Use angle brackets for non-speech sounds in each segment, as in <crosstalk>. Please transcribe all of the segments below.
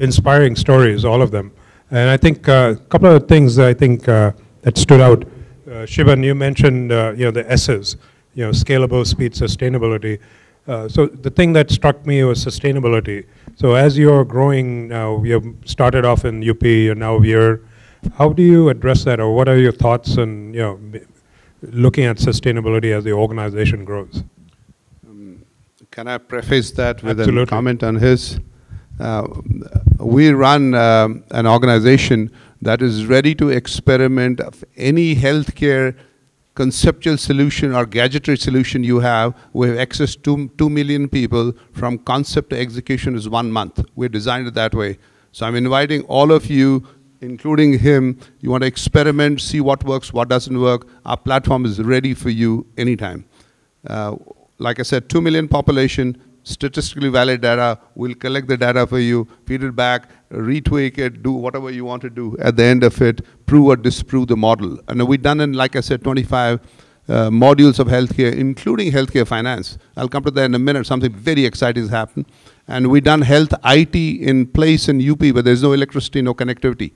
inspiring stories, all of them. And I think a couple of things I think uh, that stood out. Uh, Shiban, you mentioned you know the S's, you know, scalable, speed, sustainability. So the thing that struck me was sustainability. So as you're growing now, you started off in UP, and now here, how do you address that, or what are your thoughts on, you know, looking at sustainability as the organization grows? Um, can I preface that with Absolutely. a comment on his? Uh, we run uh, an organization that is ready to experiment of any healthcare conceptual solution or gadgetry solution you have. We have access to 2 million people, from concept to execution is one month. We're designed it that way. So I'm inviting all of you, including him, you want to experiment, see what works, what doesn't work, our platform is ready for you anytime. Uh, like I said, 2 million population, statistically valid data. We'll collect the data for you, feed it back, retweak it, do whatever you want to do. At the end of it, prove or disprove the model. And we've done in, like I said, 25 uh, modules of healthcare, including healthcare finance. I'll come to that in a minute. Something very exciting has happened. And we've done health IT in place in UP, where there's no electricity, no connectivity.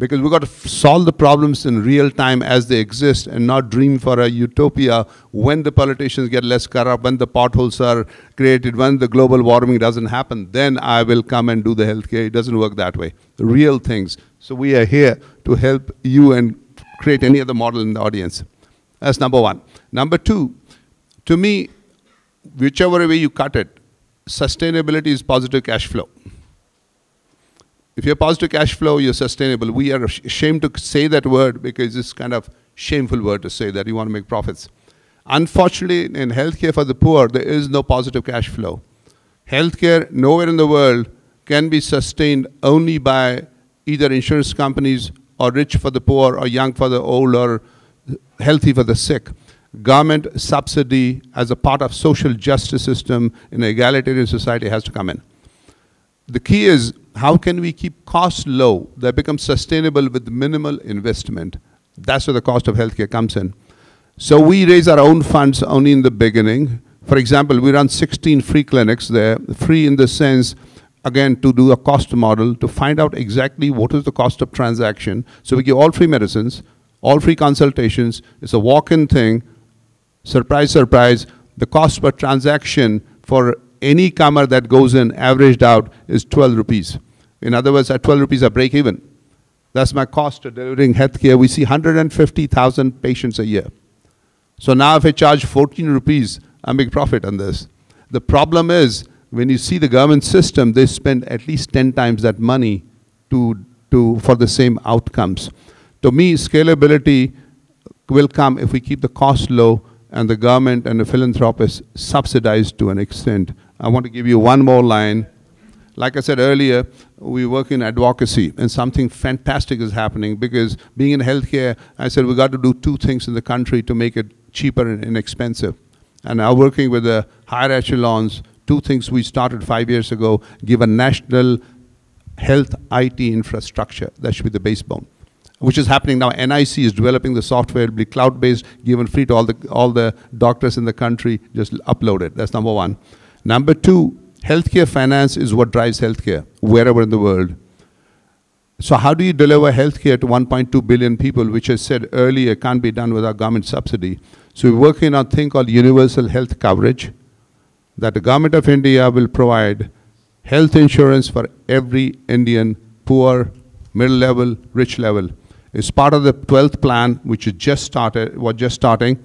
Because we've got to solve the problems in real time as they exist, and not dream for a utopia when the politicians get less corrupt, when the potholes are created, when the global warming doesn't happen, then I will come and do the healthcare. It doesn't work that way. The real things. So we are here to help you and create any other model in the audience. That's number one. Number two, to me, whichever way you cut it, sustainability is positive cash flow. If you have positive cash flow, you're sustainable. We are ashamed to say that word because it's kind of shameful word to say that you want to make profits. Unfortunately, in healthcare for the poor, there is no positive cash flow. Healthcare, nowhere in the world, can be sustained only by either insurance companies or rich for the poor, or young for the old, or healthy for the sick. Government subsidy as a part of social justice system in an egalitarian society has to come in. The key is, how can we keep costs low that become sustainable with minimal investment? That's where the cost of healthcare comes in. So we raise our own funds only in the beginning. For example, we run 16 free clinics there. Free in the sense, again, to do a cost model, to find out exactly what is the cost of transaction. So we give all free medicines, all free consultations. It's a walk-in thing. Surprise, surprise, the cost per transaction for any comer that goes in, averaged out, is 12 rupees. In other words, at 12 rupees, I break even. That's my cost of delivering healthcare. We see 150,000 patients a year. So now if I charge 14 rupees, I make profit on this. The problem is, when you see the government system, they spend at least 10 times that money to, to, for the same outcomes. To me, scalability will come if we keep the cost low and the government and the philanthropists subsidize to an extent. I want to give you one more line. Like I said earlier, we work in advocacy, and something fantastic is happening because being in healthcare, I said we got to do two things in the country to make it cheaper and inexpensive. And now working with the higher echelons, two things we started five years ago, give a national health IT infrastructure. That should be the backbone, which is happening now. NIC is developing the software, it'll be cloud-based, given free to all the, all the doctors in the country, just upload it. That's number one. Number two, healthcare finance is what drives healthcare wherever in the world. So how do you deliver healthcare to 1.2 billion people, which I said earlier, can't be done without government subsidy? So we're working on a thing called universal health coverage, that the government of India will provide health insurance for every Indian, poor, middle level, rich level. It's part of the 12th plan, which is just started, was just starting.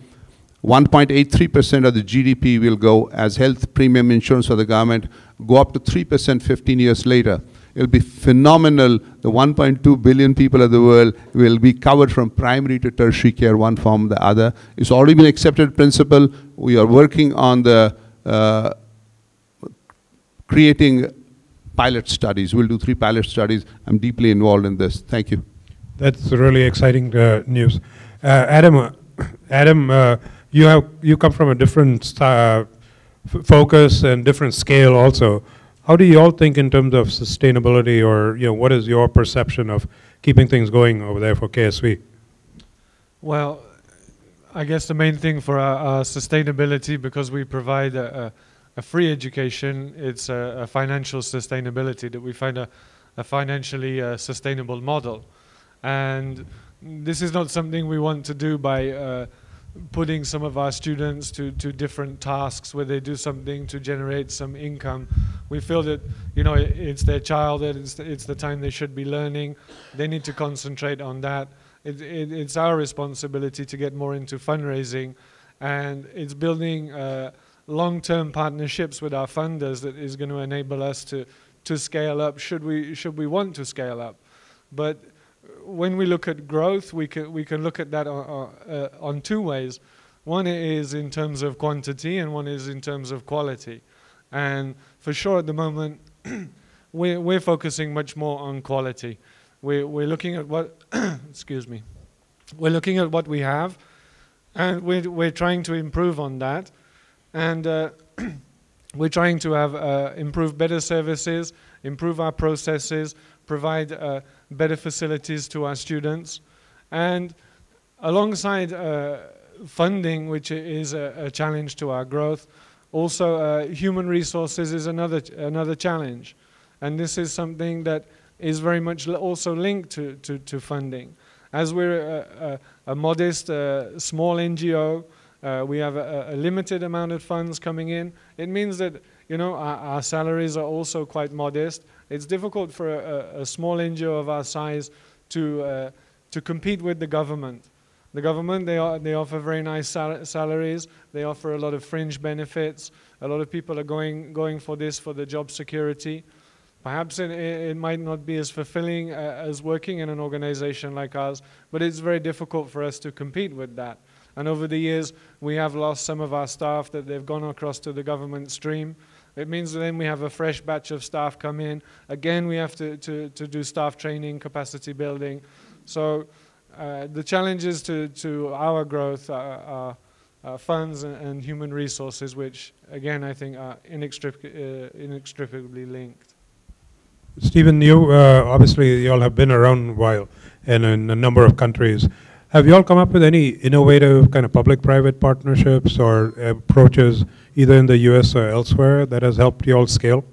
1.83% of the GDP will go as health premium insurance for the government, go up to 3% 15 years later. It'll be phenomenal. The 1.2 billion people of the world will be covered from primary to tertiary care, one form or the other. It's already been accepted principle. We are working on the uh, creating pilot studies. We'll do three pilot studies. I'm deeply involved in this. Thank you. That's really exciting uh, news. Uh, Adam, uh, Adam, uh, you have you come from a different uh, focus and different scale also. How do you all think in terms of sustainability, or you know, what is your perception of keeping things going over there for KSV? Well, I guess the main thing for our, our sustainability, because we provide a, a free education, it's a, a financial sustainability that we find a, a financially uh, sustainable model. And this is not something we want to do by uh, putting some of our students to, to different tasks where they do something to generate some income. We feel that, you know, it, it's their childhood, it's, it's the time they should be learning. They need to concentrate on that. It, it, it's our responsibility to get more into fundraising and it's building uh, long-term partnerships with our funders that is going to enable us to, to scale up should we, should we want to scale up. But when we look at growth, we can, we can look at that on, uh, on two ways. One is in terms of quantity and one is in terms of quality. And for sure at the moment, <clears throat> we're, we're focusing much more on quality. We're, we're looking at what, <clears throat> excuse me, we're looking at what we have and we're, we're trying to improve on that. And uh, <clears throat> we're trying to have uh, improve better services, improve our processes, provide uh, better facilities to our students. And alongside uh, funding, which is a, a, challenge to our growth, also uh, human resources is another, another challenge. And this is something that is very much also linked to, to, to funding. As we're a, a, a modest, uh, small NGO, uh, we have a, a, limited amount of funds coming in. It means that you know our, our salaries are also quite modest, it's difficult for a, a small NGO of our size to, uh, to compete with the government. The government, they, are, they offer very nice sal salaries. They offer a lot of fringe benefits. A lot of people are going, going for this for the job security. Perhaps it, it might not be as fulfilling uh, as working in an organization like ours, but it's very difficult for us to compete with that. And over the years, we have lost some of our staff that they've gone across to the government stream. It means then we have a fresh batch of staff come in. Again, we have to, to, to do staff training, capacity building. So uh, the challenges to, to our growth are, are, funds and, and, human resources, which, again, I think are inextric uh, inextricably linked. Steven, you uh, obviously you all have been around a while in a number of countries. Have you all come up with any innovative kind of public-private partnerships or approaches either in the US or elsewhere that has helped you all scale?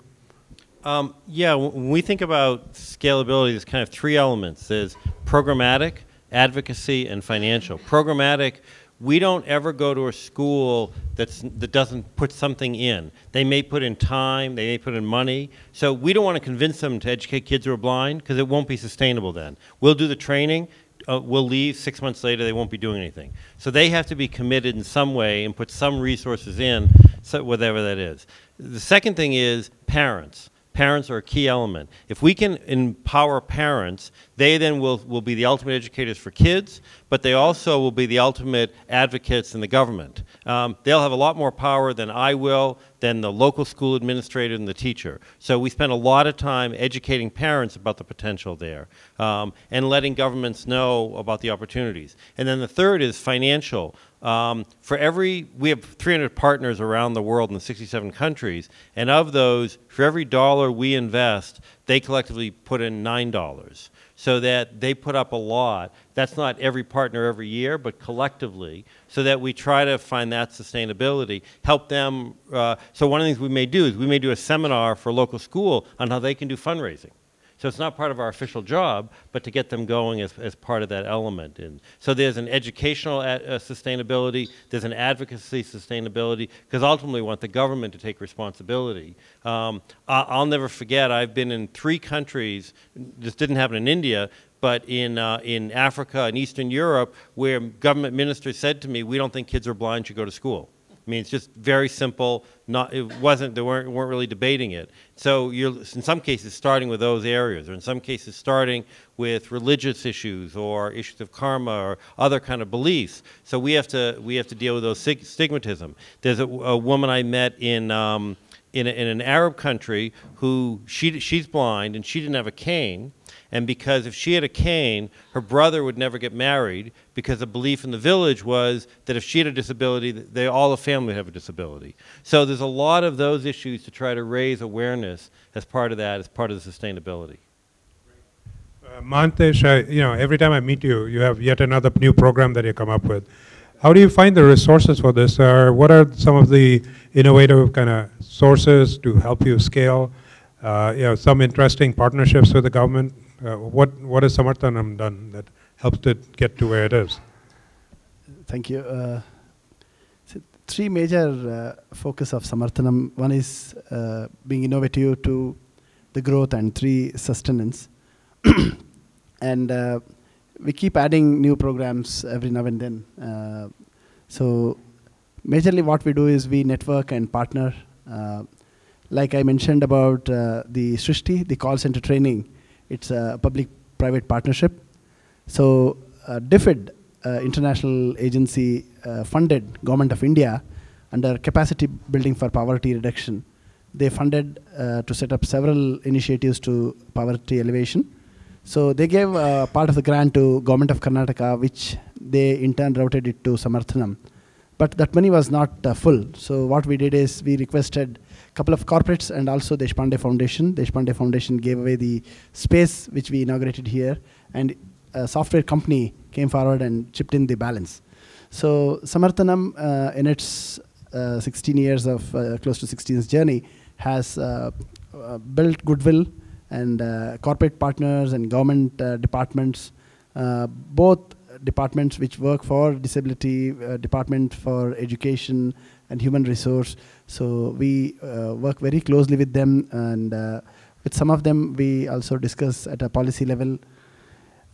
Um, yeah, when we think about scalability, there's kind of three elements. There's programmatic, advocacy, and financial. Programmatic, we don't ever go to a school that's, that doesn't put something in. They may put in time, they may put in money. So we don't want to convince them to educate kids who are blind because it won't be sustainable then. We'll do the training, uh, will leave six months later, they won't be doing anything. So they have to be committed in some way and put some resources in, so whatever that is. The second thing is parents. Parents are a key element. If we can empower parents, they then will, will be the ultimate educators for kids, but they also will be the ultimate advocates in the government. Um, they'll have a lot more power than I will, than the local school administrator and the teacher. So we spend a lot of time educating parents about the potential there um, and letting governments know about the opportunities. And then the third is financial. Um, for every, we have 300 partners around the world in 67 countries, and of those, for every dollar we invest, they collectively put in $9 so that they put up a lot. That's not every partner every year, but collectively, so that we try to find that sustainability, help them. Uh, so one of the things we may do is we may do a seminar for a local school on how they can do fundraising. So it's not part of our official job, but to get them going as, as part of that element. And so there's an educational uh, sustainability, there's an advocacy sustainability, because ultimately we want the government to take responsibility. Um, I'll never forget, I've been in three countries, this didn't happen in India, but in, uh, in Africa and Eastern Europe, where government ministers said to me, we don't think kids are blind should go to school. I mean, it's just very simple. Not, it wasn't, they weren't, weren't really debating it. So you're, in some cases, starting with those areas, or in some cases, starting with religious issues or issues of karma or other kind of beliefs. So we have to, we have to deal with those stigmatism. There's a, a woman I met in, um, in, a, in an Arab country who, she, she's blind and she didn't have a cane, and because if she had a cane, her brother would never get married because the belief in the village was that if she had a disability, they, all the family would have a disability. So there's a lot of those issues to try to raise awareness as part of that, as part of the sustainability. Uh, Mahantesh, you know, every time I meet you, you have yet another new program that you come up with. how do you find the resources for this? Or what are some of the innovative kind of sources to help you scale? Uh, you know, some interesting partnerships with the government. Uh, what what has Samarthanam done that helped it get to where it is? Thank you. Uh, so three major uh, focus of Samarthanam. One is uh, being innovative to the growth, and three sustenance. <coughs> and uh, we keep adding new programs every now and then. Uh, so majorly what we do is we network and partner. Like I mentioned about the Srishti, the call center training, it's a public-private partnership. So uh, DFID, uh, international agency uh, funded government of India under capacity building for poverty reduction. They funded uh, to set up several initiatives to poverty elevation. So they gave uh, part of the grant to government of Karnataka, which they in turn routed it to Samarthanam. But that money was not full. So what we did is we requested couple of corporates and also Deshpande Foundation. Deshpande Foundation gave away the space which we inaugurated here, and a software company came forward and chipped in the balance. So Samarthanam, uh, in its uh, 16 years of uh, close to 16 years journey, has uh, uh, built goodwill and uh, corporate partners and government departments, both departments which work for disability, department for education and human resource. So we uh, work very closely with them and uh, with some of them we also discuss at a policy level.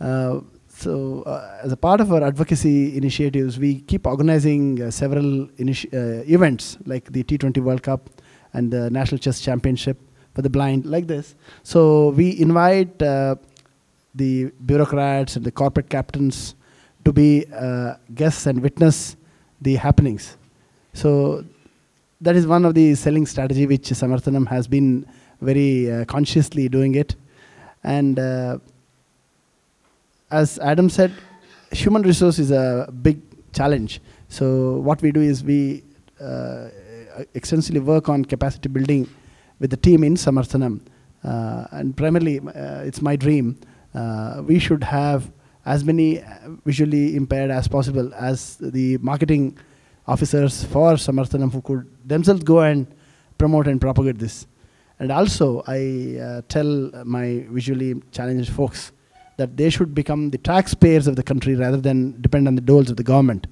Uh, so as a part of our advocacy initiatives, we keep organizing several events like the T20 World Cup and the National Chess Championship for the blind, like this. So we invite the bureaucrats and the corporate captains to be uh, guests and witness the happenings. So that is one of the selling strategy which Samarthanam has been very uh, consciously doing it. And uh, as Adam said, human resource is a big challenge. So what we do is we uh, extensively work on capacity building with the team in Samarthanam. Uh, and primarily, uh, it's my dream. Uh, we should have as many visually impaired as possible as the marketing officers for Samarthanam who could themselves go and promote and propagate this. And also, I uh, tell my visually challenged folks that they should become the taxpayers of the country rather than depend on the doles of the government.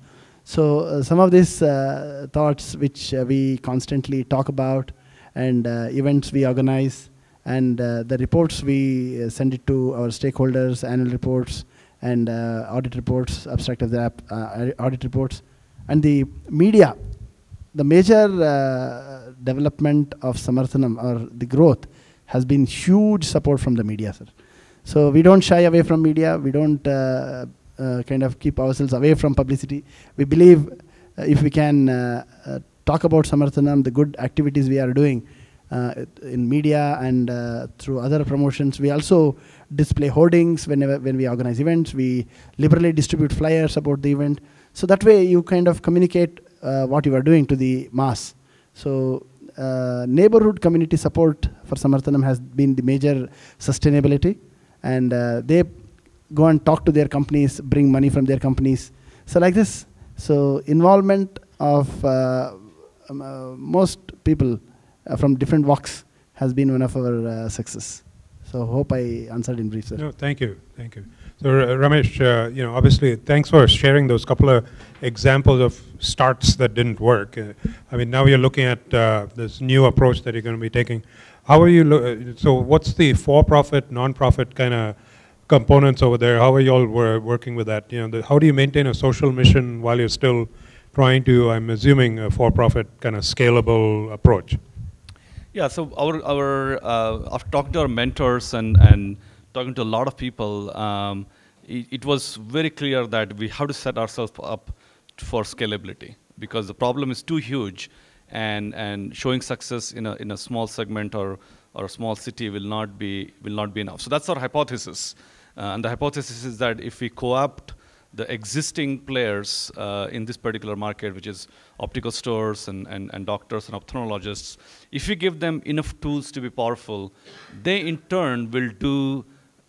So, uh, some of these uh, thoughts which uh, we constantly talk about and uh, events we organize and uh, the reports we send it to our stakeholders, annual reports and audit reports, abstract of the audit reports, and the media. The major uh, development of Samarthanam or the growth has been huge support from the media, sir. So we don't shy away from media. We don't uh, uh, kind of keep ourselves away from publicity. We believe uh, if we can uh, uh, talk about Samarthanam, the good activities we are doing in media and through other promotions. We also display hoardings whenever when we organize events. We liberally distribute flyers about the event. So that way you kind of communicate uh, what you are doing to the mass. So uh, neighborhood community support for Samarthanam has been the major sustainability, and uh, they go and talk to their companies, bring money from their companies. So like this. So involvement of um, most people uh, from different walks has been one of our success. So hope I answered in brief, sir. No, thank you, thank you. So Ramesh, uh, you know, obviously, thanks for sharing those couple of examples of starts that didn't work. Uh, I mean, now you're looking at uh, this new approach that you're going to be taking. How are you? Uh, so, what's the for-profit, non-profit kind of components over there? How are you all wor- working with that? You know, the, how do you maintain a social mission while you're still trying to? I'm assuming a for-profit kind of scalable approach. Yeah, so our, our uh, after talking to our mentors and, and talking to a lot of people, um, it, it was very clear that we have to set ourselves up for scalability because the problem is too huge and, and showing success in a, in a small segment or, or a small city will not, be, will not be enough. So that's our hypothesis. Uh, and the hypothesis is that if we co-opt the existing players uh, in this particular market, which is optical stores and, and, and doctors and ophthalmologists, if we give them enough tools to be powerful, they in turn will do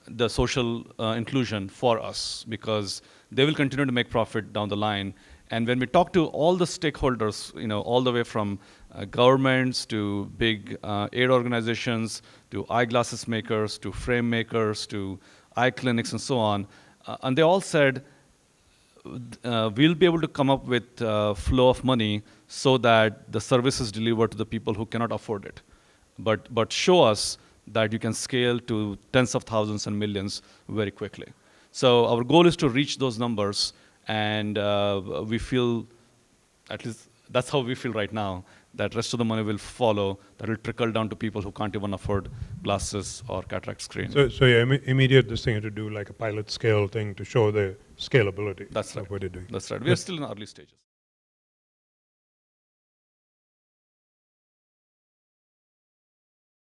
the social uh, inclusion for us because they will continue to make profit down the line. And when we talk to all the stakeholders, you know, all the way from uh, governments to big uh, aid organizations to eyeglasses makers to frame makers to eye clinics and so on, uh, and they all said, uh, we'll be able to come up with uh, flow of money so that the service is delivered to the people who cannot afford it. But, but show us that you can scale to tens of thousands and millions very quickly. So our goal is to reach those numbers, and uh, we feel, at least that's how we feel right now, that rest of the money will follow, that will trickle down to people who can't even afford glasses or cataract screen. So, so yeah, imme- immediate this thing to do like a pilot scale thing to show the scalability That's right. what you're doing. That's right. We are still in early stages.